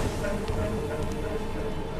何?